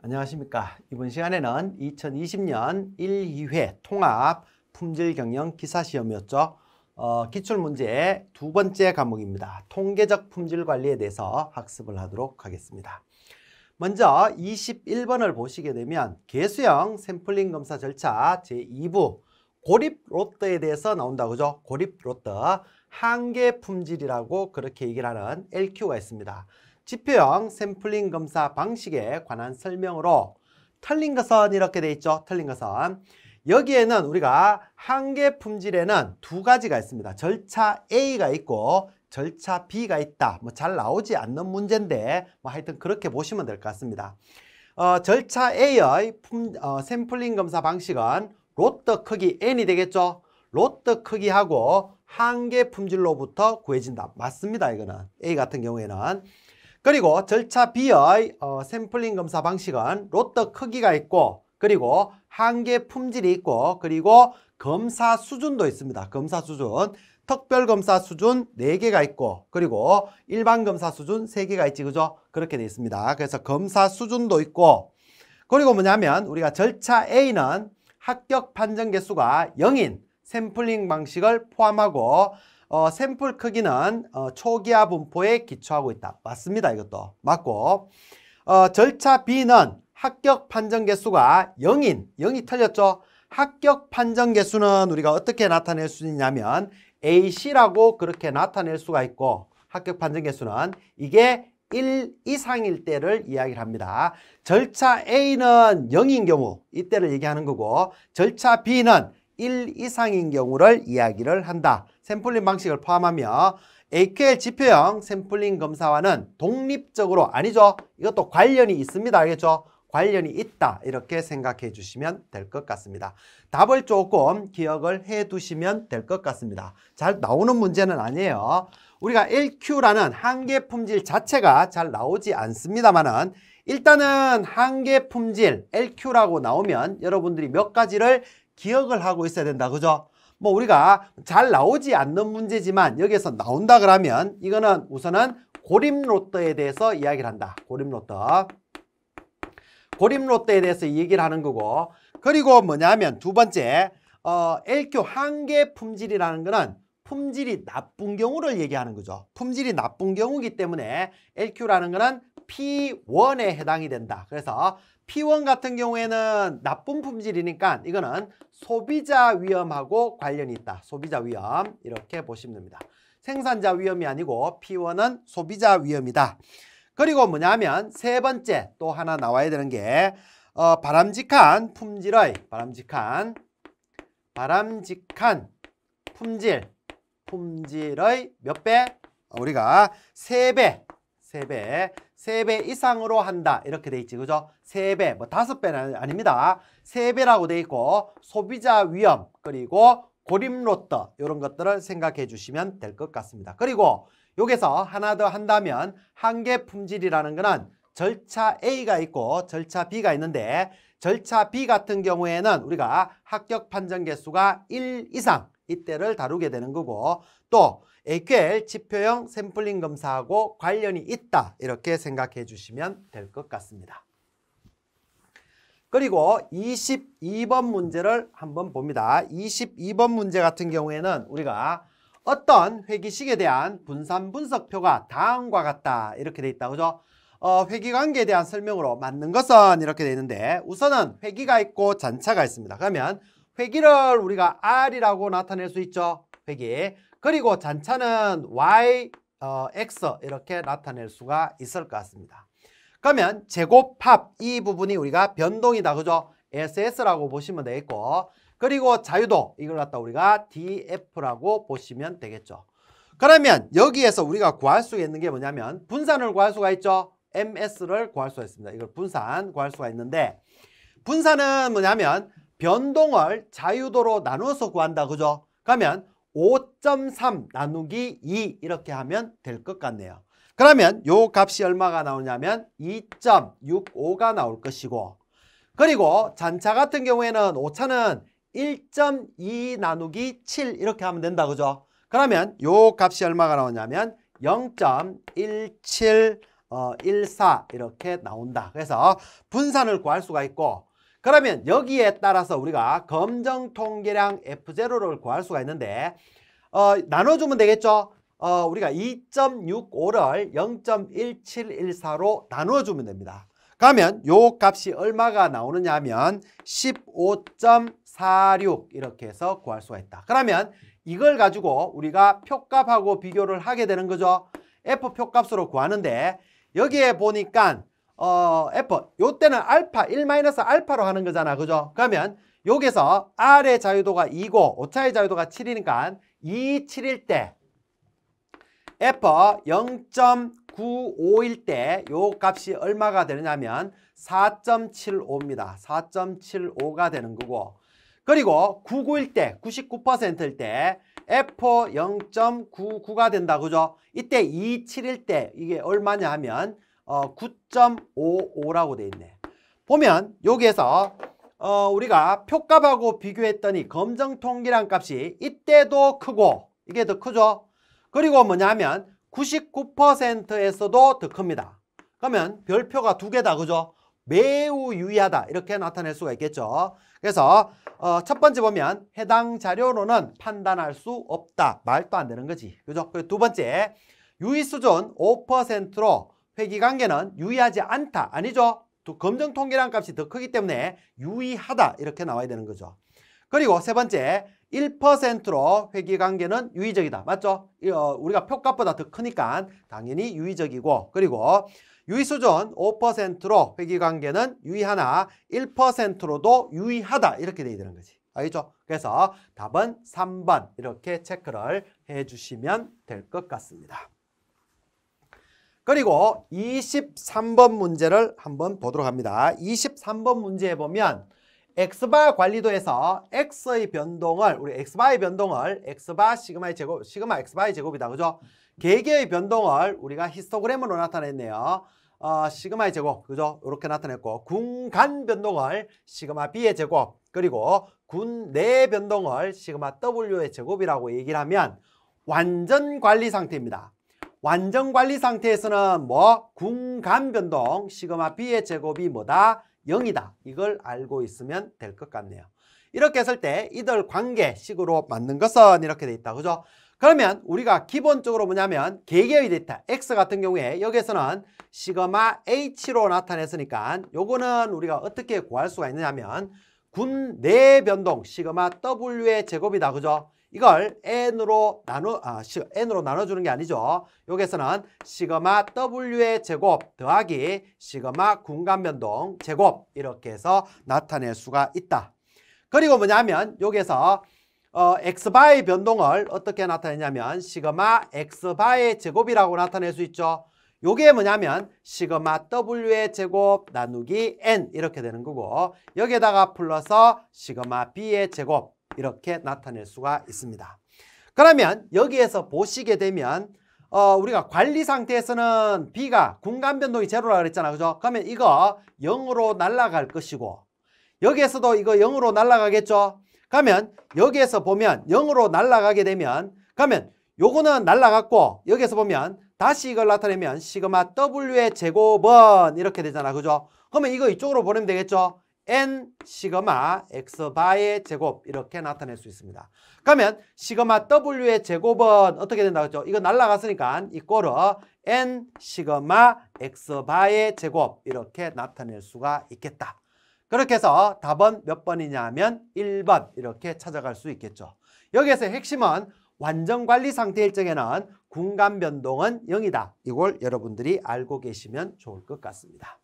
안녕하십니까. 이번 시간에는 2020년 1, 2회 통합 품질 경영 기사 시험이었죠. 어, 기출문제 두 번째 과목입니다. 통계적 품질 관리에 대해서 학습을 하도록 하겠습니다. 먼저 21번을 보시게 되면 개수형 샘플링 검사 절차 제2부 고립 로트에 대해서 나온다 그죠? 고립 로트 한계 품질이라고 그렇게 얘기를 하는 LQ가 있습니다. 지표형 샘플링 검사 방식에 관한 설명으로 틀린 것은 이렇게 돼 있죠. 틀린 것은 여기에는 우리가 한계 품질에는 두 가지가 있습니다. 절차 A가 있고 절차 B가 있다. 뭐 잘 나오지 않는 문제인데 뭐 하여튼 그렇게 보시면 될 것 같습니다. 어, 절차 A의 품, 어, 샘플링 검사 방식은 로트 크기 N이 되겠죠. 로트 크기하고 한계 품질로부터 구해진다. 맞습니다. 이거는 A 같은 경우에는 그리고 절차 B의 어, 샘플링 검사 방식은 로트 크기가 있고 그리고 한계 품질이 있고 그리고 검사 수준도 있습니다. 검사 수준. 특별검사 수준 4개가 있고 그리고 일반검사 수준 3개가 있지 그죠? 그렇게 되어 있습니다. 그래서 검사 수준도 있고 그리고 뭐냐면 우리가 절차 A는 합격 판정 개수가 0인 샘플링 방식을 포함하고 어, 샘플 크기는 어, 초기화 분포에 기초하고 있다. 맞습니다. 이것도 맞고 어, 절차 B는 합격 판정 개수가 0인 0이 틀렸죠. 합격 판정 개수는 우리가 어떻게 나타낼 수 있냐면 AC라고 그렇게 나타낼 수가 있고 합격 판정 개수는 이게 1 이상일 때를 이야기를 합니다. 절차 A는 0인 경우 이때를 얘기하는 거고 절차 B는 1 이상인 경우를 이야기를 한다. 샘플링 방식을 포함하며 AQL 지표형 샘플링 검사와는 독립적으로 아니죠. 이것도 관련이 있습니다. 알겠죠? 관련이 있다 이렇게 생각해 주시면 될 것 같습니다. 답을 조금 기억을 해 두시면 될 것 같습니다. 잘 나오는 문제는 아니에요. 우리가 LQ라는 한계 품질 자체가 잘 나오지 않습니다만은 일단은 한계 품질 LQ라고 나오면 여러분들이 몇 가지를 기억을 하고 있어야 된다. 그죠? 뭐 우리가 잘 나오지 않는 문제지만 여기에서 나온다 그러면 이거는 우선은 고립 로또에 대해서 이야기를 한다. 고립 로또. 고립 롯데에 대해서 얘기를 하는 거고 그리고 뭐냐면 두 번째 어, LQ 한계 품질이라는 거는 품질이 나쁜 경우를 얘기하는 거죠. 품질이 나쁜 경우기 때문에 LQ라는 거는 P1에 해당이 된다. 그래서 P1 같은 경우에는 나쁜 품질이니까 이거는 소비자 위험하고 관련이 있다. 소비자 위험 이렇게 보시면 됩니다. 생산자 위험이 아니고 P1은 소비자 위험이다. 그리고 뭐냐면 세 번째 또 하나 나와야 되는 게 어, 바람직한 품질의 바람직한 바람직한 품질 품질의 몇 배? 우리가 세 배, 세 배, 세배 이상으로 한다. 이렇게 돼 있지. 그죠? 세 배, 뭐 다섯 배는 아닙니다. 세 배라고 돼 있고 소비자 위험 그리고 고립 로또 이런 것들을 생각해 주시면 될 것 같습니다. 그리고 여기서 하나 더 한다면 한계 품질이라는 것은 절차 A가 있고 절차 B가 있는데 절차 B 같은 경우에는 우리가 합격 판정 개수가 1 이상 이때를 다루게 되는 거고 또 AQL 지표형 샘플링 검사하고 관련이 있다 이렇게 생각해 주시면 될 것 같습니다. 그리고 22번 문제를 한번 봅니다. 22번 문제 같은 경우에는 우리가 어떤 회기식에 대한 분산 분석표가 다음과 같다 이렇게 돼 있다 그죠? 어, 회기관계에 대한 설명으로 맞는 것은 이렇게 돼 있는데 우선은 회기가 있고 잔차가 있습니다. 그러면 회기를 우리가 R이라고 나타낼 수 있죠. 회기. 그리고 잔차는 Y, 어, X 이렇게 나타낼 수가 있을 것 같습니다. 그러면 제곱합 이 부분이 우리가 변동이다 그죠? SS라고 보시면 되겠고 그리고 자유도 이걸 갖다 우리가 DF라고 보시면 되겠죠. 그러면 여기에서 우리가 구할 수 있는 게 뭐냐면 분산을 구할 수가 있죠. MS를 구할 수가 있습니다. 이걸 분산 구할 수가 있는데 분산은 뭐냐면 변동을 자유도로 나누어서 구한다. 그죠? 그러면 5.3 나누기 2 이렇게 하면 될 것 같네요. 그러면 요 값이 얼마가 나오냐면 2.65가 나올 것이고 그리고 잔차 같은 경우에는 오차는 1.2 나누기 7 이렇게 하면 된다. 그죠? 그러면 요 값이 얼마가 나오냐면 0.17 어, 1, 4 이렇게 나온다. 그래서 분산을 구할 수가 있고 그러면 여기에 따라서 우리가 검정 통계량 F0를 구할 수가 있는데 어, 나눠주면 되겠죠? 어, 우리가 2.65를 0.1714로 나눠주면 됩니다. 그러면 요 값이 얼마가 나오느냐 하면 15.46 이렇게 해서 구할 수가 있다. 그러면 이걸 가지고 우리가 표값하고 비교를 하게 되는 거죠. F 표값으로 구하는데 여기에 보니까 어, F 요때는 알파 1 마이너스 알파로 하는 거잖아. 그죠? 그러면 여기서 R의 자유도가 2고 오차의 자유도가 7이니까 2, 7일 때 F 0.95일 때 요 값이 얼마가 되느냐면 4.75입니다. 4.75가 되는 거고 그리고 99일 때 99%일 때 F 0.99가 된다. 그죠? 이때 27일 때 이게 얼마냐 하면 어, 9.55라고 돼 있네. 보면 여기에서 어, 우리가 표값하고 비교했더니 검정 통계량 값이 이때도 크고 이게 더 크죠? 그리고 뭐냐면 99%에서도 더 큽니다. 그러면 별표가 두 개다. 그죠? 매우 유의하다. 이렇게 나타낼 수가 있겠죠. 그래서 어, 첫 번째 보면 해당 자료로는 판단할 수 없다. 말도 안 되는 거지. 그죠? 그리고 두 번째 유의 수준 5%로 회귀관계는 유의하지 않다. 아니죠? 검정 통계량 값이 더 크기 때문에 유의하다. 이렇게 나와야 되는 거죠. 그리고 세 번째 1%로 회귀관계는 유의적이다. 맞죠? 어, 우리가 표값보다 더 크니까 당연히 유의적이고 그리고 유의수준 5%로 회귀관계는 유의하나 1%로도 유의하다 이렇게 돼야 되는 거지. 알겠죠? 그래서 답은 3번 이렇게 체크를 해주시면 될 것 같습니다. 그리고 23번 문제를 한번 보도록 합니다. 23번 문제에 보면 X바 관리도에서 X의 변동을 우리 X바의 변동을 X바 시그마의 제곱 시그마 X바의 제곱이다. 그죠? 개개의 변동을 우리가 히스토그램으로 나타냈네요. 어, 시그마의 제곱 그죠? 이렇게 나타냈고 군간 변동을 시그마 B의 제곱 그리고 군내 변동을 시그마 W의 제곱이라고 얘기를 하면 완전 관리 상태입니다. 완전 관리 상태에서는 뭐 군간 변동 시그마 B의 제곱이 뭐다? 0이다. 이걸 알고 있으면 될 것 같네요. 이렇게 했을 때 이들 관계식으로 만든 것은 이렇게 돼 있다. 그죠? 그러면 우리가 기본적으로 뭐냐면 개개의 데이터 X 같은 경우에 여기에서는 시그마 H로 나타냈으니까 요거는 우리가 어떻게 구할 수가 있느냐면 군 내 변동 시그마 W의 제곱이다. 그죠? 이걸 n으로 나눠 아, n으로 나눠주는 게 아니죠. 여기서는 시그마 w의 제곱 더하기 시그마 군간 변동 제곱 이렇게 해서 나타낼 수가 있다. 그리고 뭐냐면 여기서 어, x바의 변동을 어떻게 나타내냐면 시그마 x바의 제곱이라고 나타낼 수 있죠. 요게 뭐냐면 시그마 w의 제곱 나누기 n 이렇게 되는 거고 여기에다가 풀러서 시그마 b의 제곱 이렇게 나타낼 수가 있습니다. 그러면 여기에서 보시게 되면 어, 우리가 관리 상태에서는 B가 군간 변동이 제로라 그랬잖아. 그죠? 그러면 이거 0으로 날아갈 것이고 여기에서도 이거 0으로 날아가겠죠? 그러면 여기에서 보면 0으로 날아가게 되면 그러면 요거는 날아갔고 여기에서 보면 다시 이걸 나타내면 시그마 W의 제곱은 이렇게 되잖아. 그죠? 그러면 이거 이쪽으로 보내면 되겠죠? N 시그마 x 바의 제곱 이렇게 나타낼 수 있습니다. 그러면 시그마 w의 제곱은 어떻게 된다고 했죠? 이거 날라갔으니까 이꼬르 n 시그마 x 바의 제곱 이렇게 나타낼 수가 있겠다. 그렇게 해서 답은 몇 번이냐 하면 1번 이렇게 찾아갈 수 있겠죠. 여기에서 핵심은 완전 관리 상태 일정에는 군간 변동은 0이다. 이걸 여러분들이 알고 계시면 좋을 것 같습니다.